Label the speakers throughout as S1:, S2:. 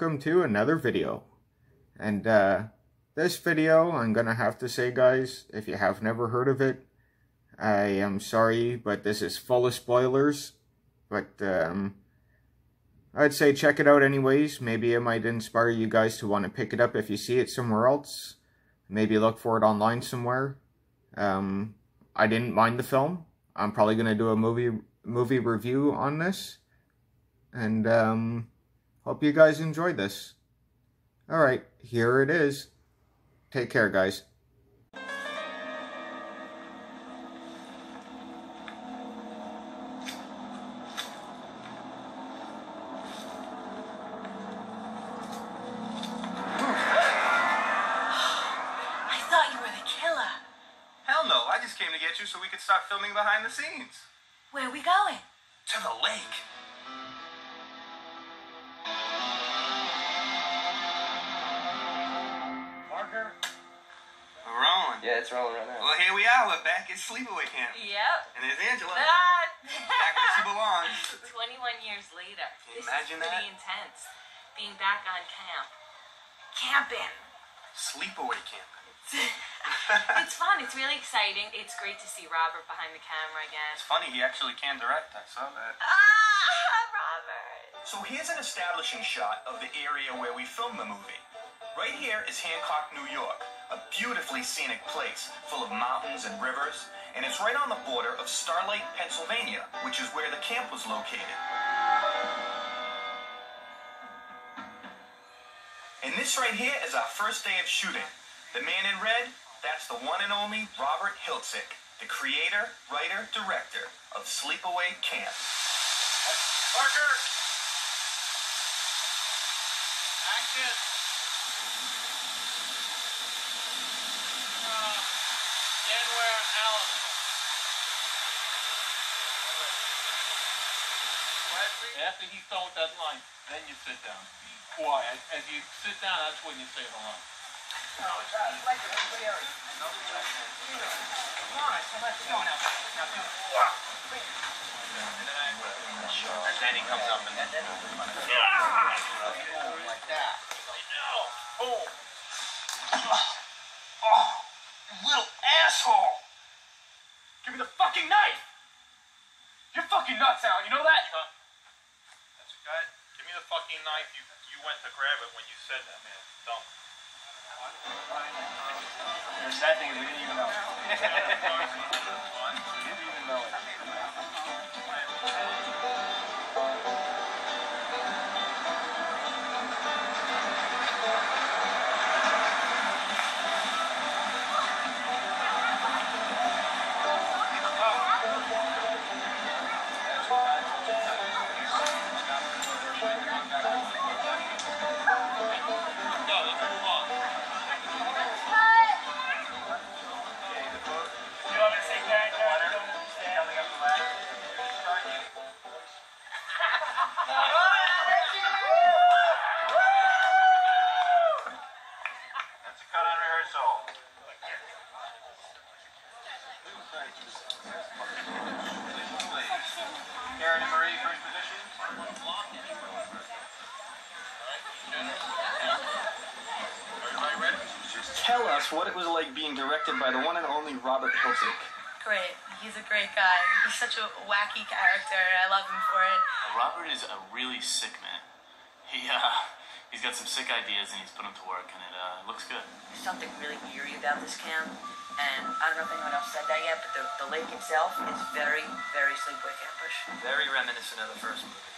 S1: welcome to another video. And uh, this video, I'm gonna have to say guys, if you have never heard of it, I am sorry, but this is full of spoilers. But um, I'd say check it out anyways. Maybe it might inspire you guys to want to pick it up if you see it somewhere else. Maybe look for it online somewhere. Um, I didn't mind the film. I'm probably gonna do a movie movie review on this. And um, hope you guys enjoyed this. Alright, here it is. Take care, guys.
S2: I thought you were the killer.
S3: Hell no, I just came to get you so we could start filming behind the scenes.
S2: Where are we going?
S3: To the lake.
S4: It's rolling right now.
S3: Well, here we are. We're back at Sleepaway Camp.
S2: Yep.
S3: And there's Angela.
S2: Ah.
S3: Back where she belongs.
S2: 21 years later.
S3: Can you
S2: this
S3: imagine
S2: is pretty
S3: that?
S2: intense. Being back on camp. Camping.
S3: Sleepaway Camp.
S2: it's fun. It's really exciting. It's great to see Robert behind the camera again.
S3: It's funny, he actually can direct. I saw that.
S2: Ah, Robert.
S5: So here's an establishing shot of the area where we filmed the movie. Right here is Hancock, New York, a beautifully scenic place full of mountains and rivers, and it's right on the border of Starlight, Pennsylvania, which is where the camp was located. And this right here is our first day of shooting. The man in red, that's the one and only Robert Hiltzik, the creator, writer, director of Sleepaway Camp.
S3: Parker!
S6: After he throws that line, then you sit down. Be quiet. As you sit down, that's when you say the line.
S3: And then he comes up and then.
S5: like that. Oh. Oh, you little asshole! Give me the fucking knife! You're fucking nuts, Alan, you know that?
S6: That's a guy. Give me the fucking knife. You you went to grab it when you said that, man. Dumb.
S5: The sad thing is we didn't even know. we didn't even know it. What it was like being directed by the one and only Robert Hiltzik.
S2: Great. He's a great guy. He's such a wacky character. I love him for it.
S7: Robert is a really sick man. He uh, he's got some sick ideas and he's put them to work, and it uh, looks good.
S8: There's something really eerie about this camp, and I don't know if anyone else said that yet, but the, the lake itself is very, very sleepaway campish.
S4: Very reminiscent of the first movie.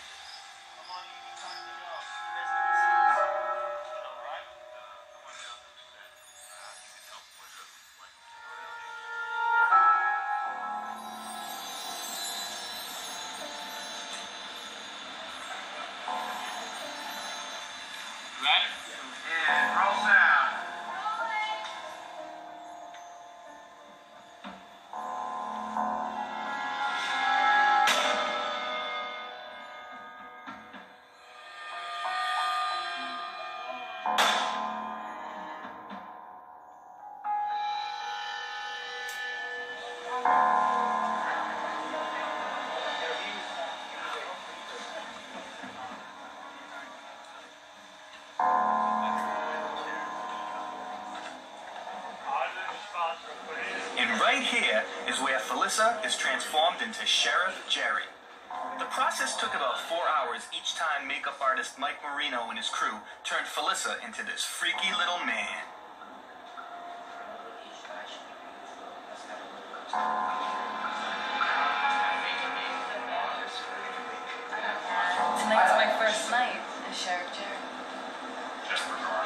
S5: Transformed into Sheriff Jerry. The process took about four hours each time makeup artist Mike Marino and his crew turned Felissa into this freaky little man.
S2: Tonight's my first night as Sheriff Jerry.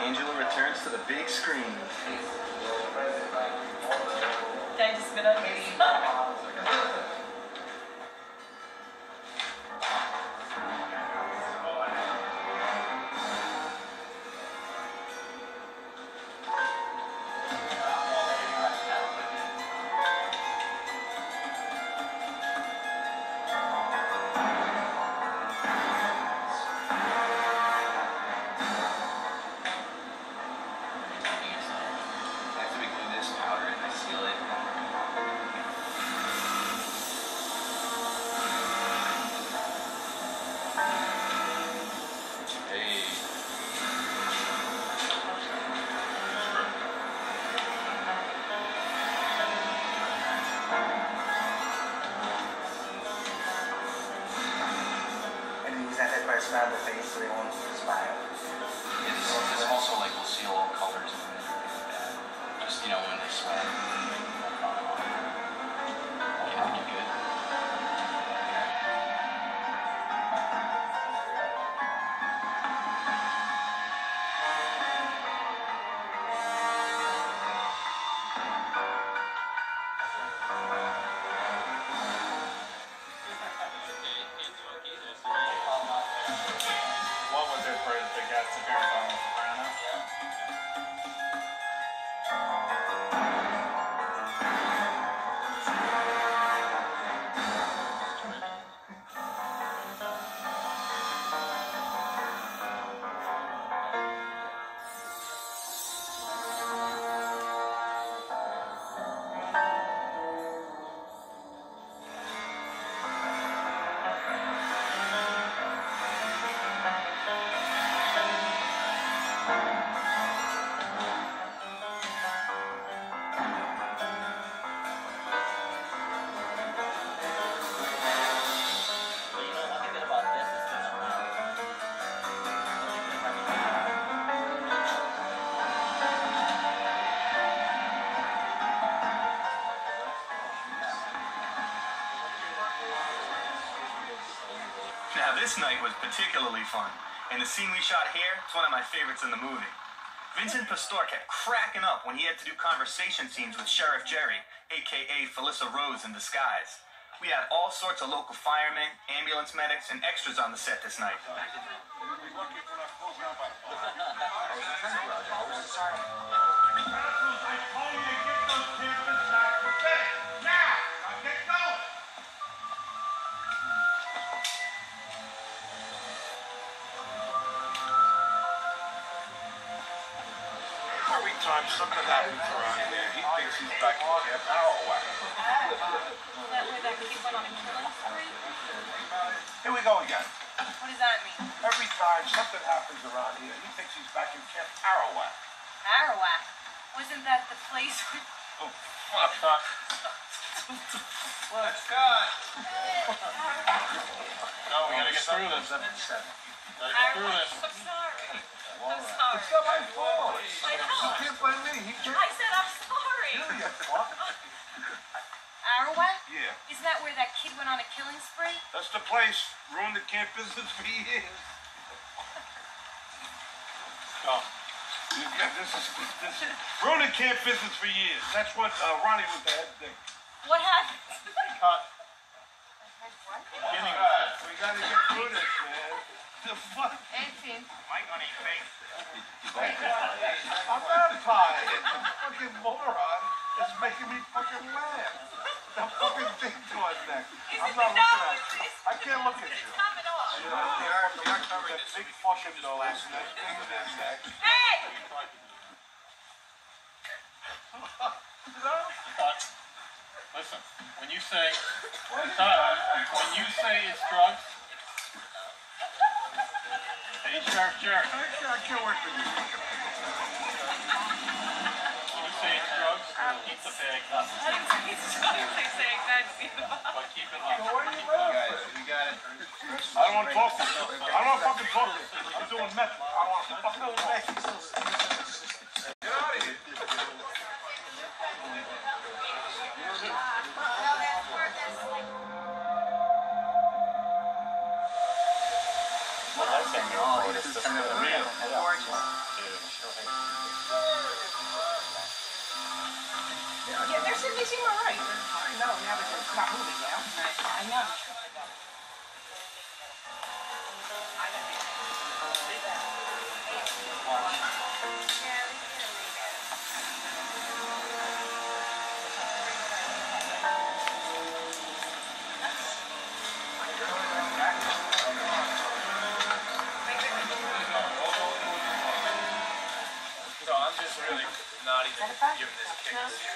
S5: Angela returns to the big screen.
S2: Did I just spit on you?
S5: Now, this night was particularly fun, and the scene we shot here is one of my favorites in the movie. Vincent Pastore kept cracking up when he had to do conversation scenes with Sheriff Jerry, aka Felissa Rose in disguise. We had all sorts of local firemen, ambulance medics, and extras on the set this night.
S9: time something happens around here, uh, he thinks he's back in Camp Arawak.
S2: That way that kid went on a killing spree?
S9: Here we go again.
S2: What does that mean?
S9: Every time something happens around here, he thinks he's back in Camp Arrowhead.
S2: Arawak. Wasn't that the place where...
S9: Oh, fuck.
S4: Let's go.
S9: No, we gotta get through this. Gotta get through
S2: Arawak.
S9: this.
S2: I'm sorry.
S9: It's not my fault.
S2: I know.
S9: He can't blame me. He can't.
S2: I said I'm sorry.
S9: You fuck.
S2: Arawak?
S9: Yeah.
S2: Isn't that where that kid went on a killing spree?
S9: That's the place. Ruined the camp business for years. Oh. This is this ruined the camp business for years. That's what uh, Ronnie was the head thing.
S2: What happened?
S9: Cut.
S2: What?
S9: Beginning of this. We gotta get through this, man. The fuck?
S2: 18.
S4: Mike on his face.
S9: I'm not tired. The fucking moron is making me fucking laugh. The fucking thing to our neck. I'm not looking at you. I can't look at you.
S2: Coming off.
S9: You know, we are, we are covering that big fucking nose and that thing in their neck.
S2: Hey!
S9: But, listen, when you say, Todd, when you say it's drugs, I, I can't work with you. you say drugs?
S10: I you. I don't want to talk. I don't want to fucking talk. I'm doing
S9: meth. I don't want to fucking talk.
S11: Yeah, they're they seem all right. No, now it's it's not moving now. I know.
S4: So I'm just really not even giving this kick serious.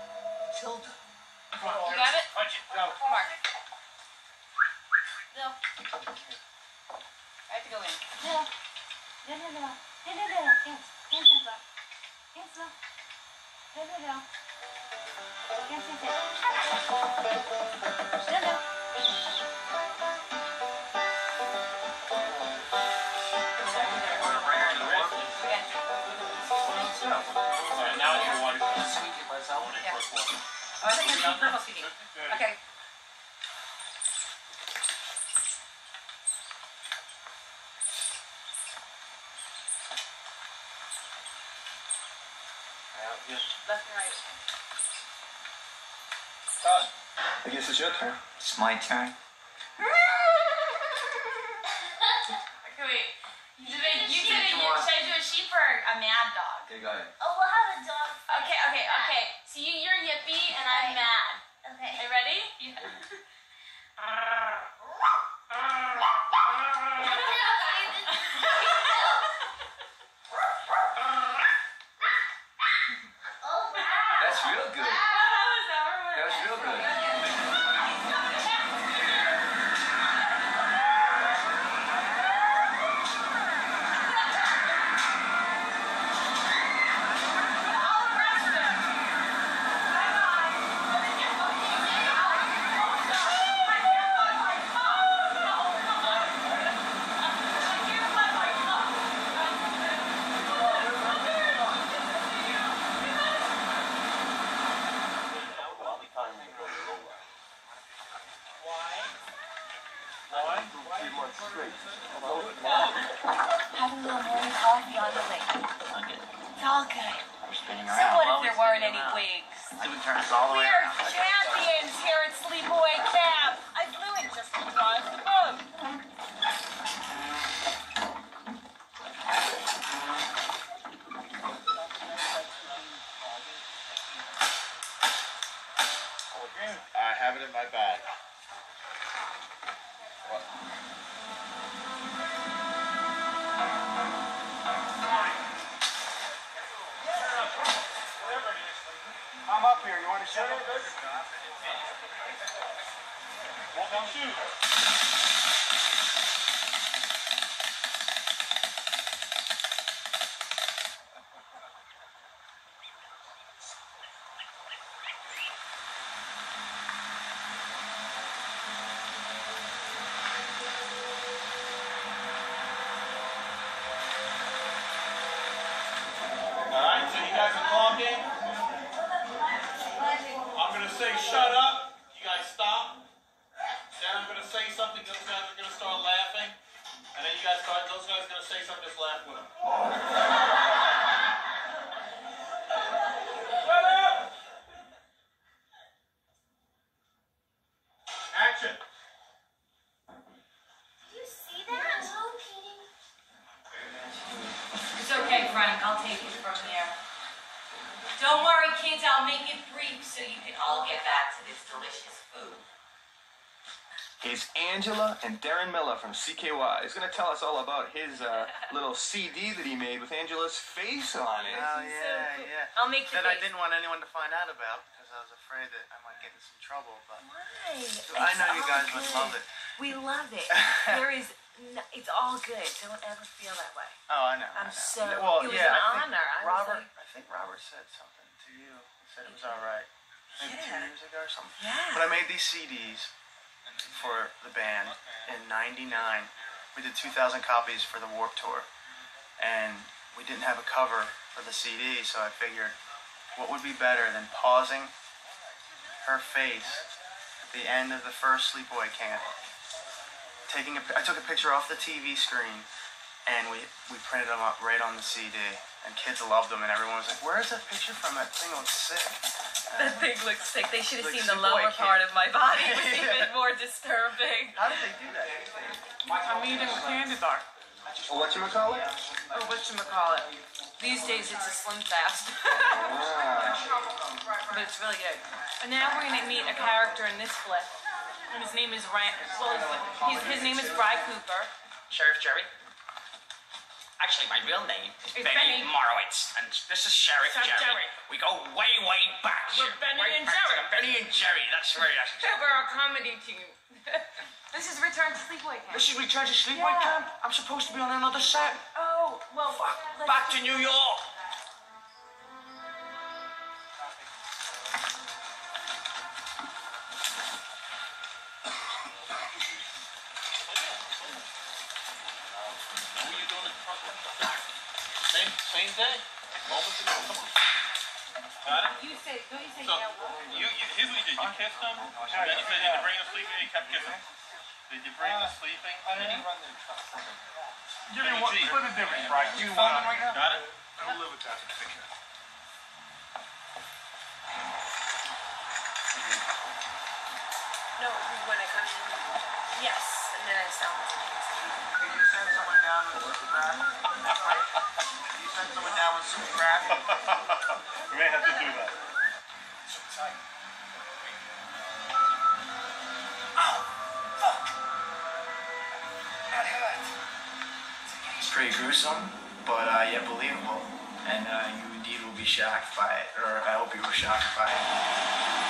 S11: Tilda.
S6: You got it?
S4: Punch it. Go.
S6: Mark. No. I have to go in. No. No, no, no. No, no, no. Dance. Dance, dance, up. Dance, up. No, no, no. Dance, dance, dance. No, I think you're. Okay. Left and right.
S5: I guess it's your turn.
S2: It's my turn.
S6: Okay, wait. You did it, you did it, you, should I do a sheep or a mad dog?
S2: Okay, go ahead.
S6: Oh, we'll have a dog. Okay, okay, okay. So you, you're yippy and I'm mad. Okay. Are you ready?
S2: That's real good. That's real good.
S6: Having a little morning coffee on the lake. It's all good.
S9: We're spinning
S6: So
S9: around.
S6: what
S9: Well,
S6: if there
S9: we're
S6: weren't
S9: spinning
S6: wigs?
S9: Doing turns all the way
S6: We're champions
S5: is Angela and Deron Miller from CKY. He's going to tell us all about his uh, little CD that he made with Angela's face on it.
S12: Oh yeah, yeah.
S2: I'll make the
S12: That I didn't want anyone to find out about because I was afraid that I might get in some trouble. But
S2: Why?
S12: I
S2: It's
S12: know you guys would
S2: good.
S12: love it.
S2: We love it. there is, no, it's all good. Don't ever feel that way.
S12: Oh, I know.
S2: I'm
S12: I know.
S2: so-
S12: Well,
S2: it was
S12: yeah,
S2: an
S12: I
S2: honor. I was
S12: Robert,
S2: like-
S12: I think Robert said something to you. He said it was all right. Maybe two years ago or something.
S2: Yeah.
S12: But I made these CDs for the band in '99. We did 2,000 copies for the Warped Tour, and we didn't have a cover for the CD, so I figured, what would be better than pausing her face at the end of the first Sleepaway Camp, taking a, I took a picture off the TV screen, and we we printed them up right on the CD, and kids loved them, and everyone was like, "Where's that picture from? That thing looks sick."
S2: That thing looks sick. They should have seen the lower part of my body. It was
S12: Yeah.
S2: even more disturbing.
S12: How did they do that?
S2: I'm eating candy bar.
S5: Oh, what you call it?
S2: Or whatchamacallit. These days it's a Slim Fast. but it's really good. And now we're gonna meet a character in this flip. And his name is Ryan. Well, his, his name is Brye Cooper.
S8: Sheriff Jerry. Actually, my real name is
S2: It's
S8: Benny,
S2: Benny.
S8: Morowitz, and this is Sheriff
S2: Sheriff
S8: Jerry.
S2: Jerry.
S8: We go way, way back.
S2: We're Benny
S8: Way
S2: and
S8: back to
S2: Jerry.
S8: the Benny and Jerry. That's right. That's
S2: We're a comedy team. this is Return to Sleepaway Camp.
S8: This is Return to Sleepaway
S2: Yeah.
S8: Camp. I'm supposed to be on another set.
S2: Oh, well, let's
S8: Back to New York.
S6: Same, same? Moments ago? Come on. Got it?
S13: You say, don't you say
S6: So,
S13: yeah?
S6: you, you, here's what you did. You kissed him, and then you said, did you bring him sleeping? You kept kissing. Did you bring the uh, sleeping?
S12: Give me one. Split the difference, right? You want right now?
S6: Got it?
S12: I'll live with that picture.
S2: No, when I come in. Yes, and then I sound.
S12: Can you send someone down with some crack? Someone down with some crack?
S6: We may have to do that.
S12: It's pretty gruesome, but uh, yet believable. And uh, you indeed will be shocked by it, or I hope you were shocked by it.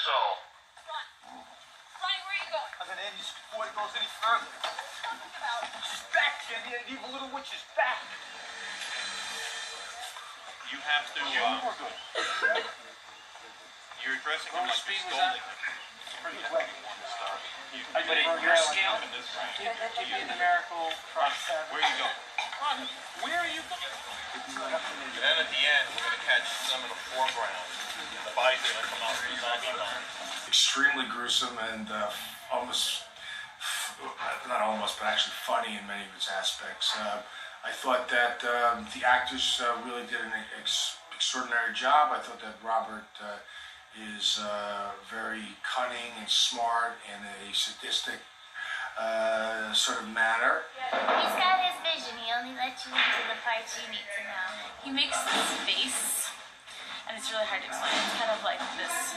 S8: Action on rehearsal.
S13: Ryan, where are you going?
S12: I'm gonna end this before it goes any further. She's back, Jen. The evil little witch is back.
S6: You have to,
S12: You
S6: uh,
S12: were good.
S6: you're addressing him like you're scolding him. Pretty quick in one star. You
S12: I did
S6: do
S12: it
S6: it
S12: your
S6: scale.
S12: scale.
S6: In this range.
S12: You numerical process.
S6: Where are you going? Where are you going? And then at the end, we're gonna catch some of the foreground. Body's gonna come out from mode.
S14: extremely gruesome and uh, almost, not almost, but actually funny in many of its aspects. Uh, I thought that um, the actors uh, really did an ex- extraordinary job. I thought that Robert uh, is uh, very cunning and smart in a sadistic uh, sort of manner.
S13: He's got his vision. He only lets you into the parts you need to know.
S2: He makes this face, it's really hard to explain. It's kind of like this.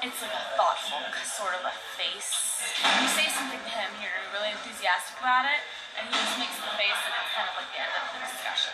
S2: It's like a thoughtful sort of a face. You say something to him, you're really enthusiastic about it, and he just makes the face, and it's kind of like the end of the discussion.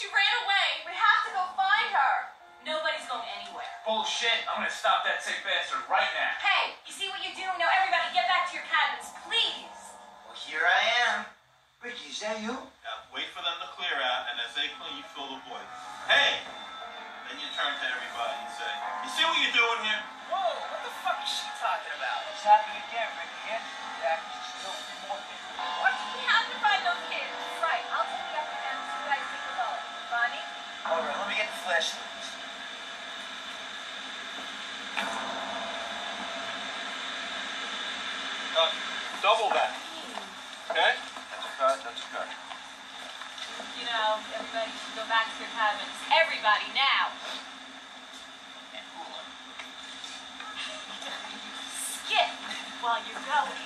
S2: She ran away. We have to go find her. Nobody's going anywhere.
S7: Bullshit. I'm gonna stop that sick bastard right now.
S2: Hey, you see what you're doing? Now everybody get back to your cabins, please.
S15: Well, here I am. Ricky, is that you?
S6: Now wait for them to clear out, and as they clean, you fill the void. Hey! Then you turn to everybody and say, "You see what you're doing here?"
S15: Whoa, what the fuck is she talking about? It's happening again, Ricky. Angela's back. She's still more
S2: What?
S6: Double that. Okay? That's a cut. That's a cut.
S2: You know, everybody should go back to your cabins. Everybody now. Skip while you're going.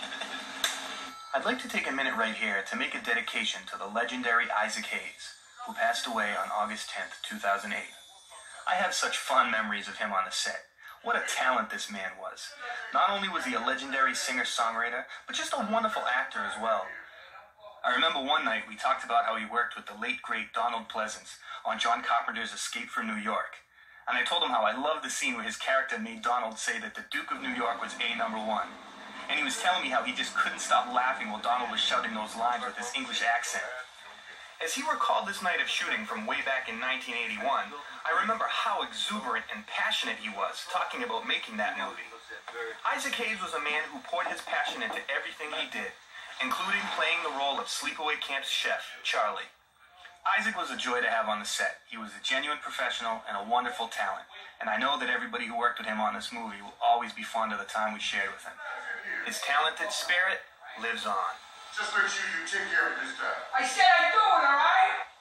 S5: I'd like to take a minute right here to make a dedication to the legendary Isaac Hayes, who passed away on August 10th, 2008. I have such fond memories of him on the set. What a talent this man was. Not only was he a legendary singer songwriter, but just a wonderful actor as well. I remember one night we talked about how he worked with the late great Donald Pleasence on John Carpenter's Escape from New York. And I told him how I loved the scene where his character made Donald say that the Duke of New York was A number one. And he was telling me how he just couldn't stop laughing while Donald was shouting those lines with his English accent. As he recalled this night of shooting from way back in 1981, I remember how exuberant and passionate he was talking about making that movie. Isaac Hayes was a man who poured his passion into everything he did, including playing the role of Sleepaway Camp's chef, Charlie. Isaac was a joy to have on the set. He was a genuine professional and a wonderful talent, and I know that everybody who worked with him on this movie will always be fond of the time we shared with him. His talented spirit lives on.
S16: Just make sure you take care of this guy.
S15: I said I'd do it, all right?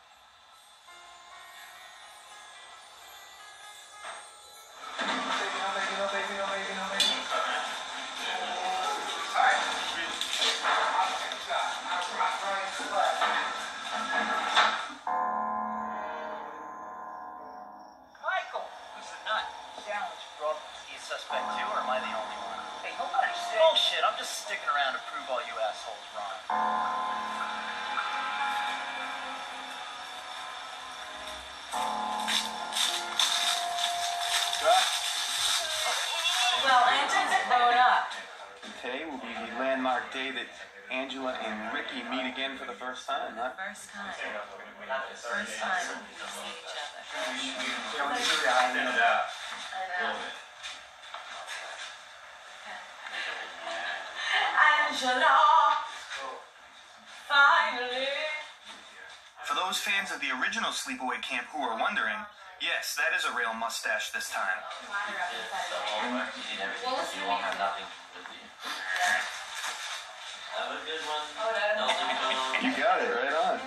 S5: Again for the first time, huh?
S2: First time. First time we've seen each other.
S15: I
S2: I know. Angela. Finally.
S5: For those fans of the original Sleepaway Camp who are wondering, yes, that is a real mustache this time.
S17: You won't have you. A good one.
S5: You got it, right on.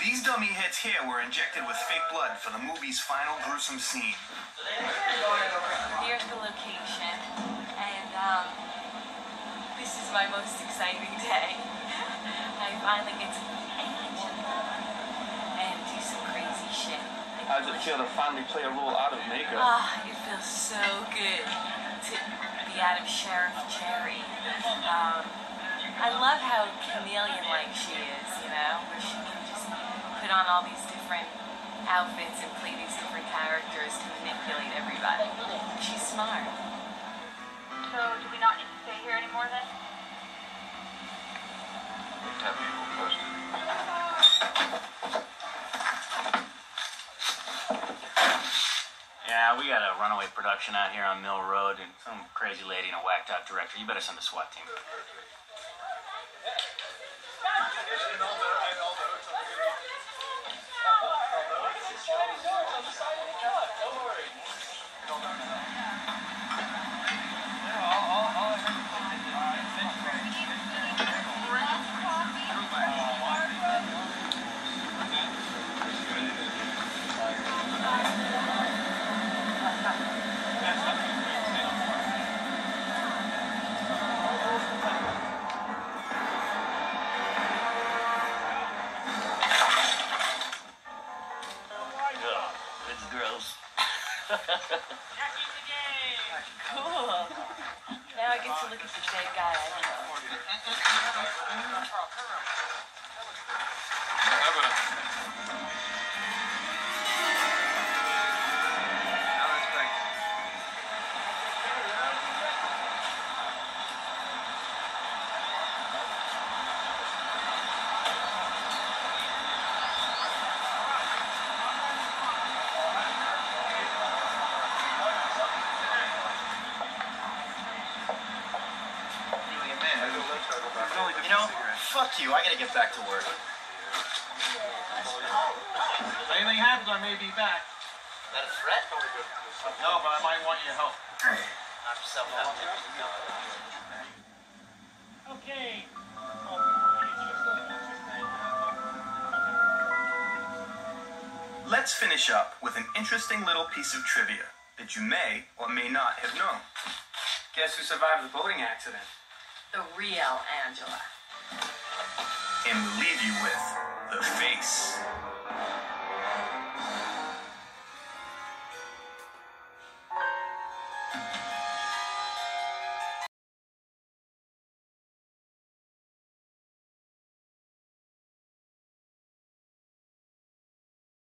S5: These dummy heads here were injected with fake blood for the movie's final gruesome scene.
S2: Here's the location, and um, this is my most exciting day. I finally get to meet Angela and do some crazy shit.
S18: How does it feel to finally play a role out of makeup?
S2: Ah, it feels so good to be out of Sheriff Jerry. Um, I love how chameleon-like she is, you know, where she can just put on all these different outfits and play these different characters to manipulate everybody. She's smart.
S13: So, do we not need to stay here anymore then?
S17: Have people posted.
S7: Yeah, we got a runaway production out here on Mill Road and some crazy lady and a whacked out director. You better send the SWAT team.
S12: You know, fuck you. I gotta get back to work.
S6: If anything happens, I may be back.
S17: That a threat?
S6: No, but I might want your help.
S17: Knock yourself out.
S6: Okay.
S5: Let's finish up with an interesting little piece of trivia that you may or may not have known.
S12: Guess who survived the boating accident?
S2: The real Angela
S5: and leave you with the face.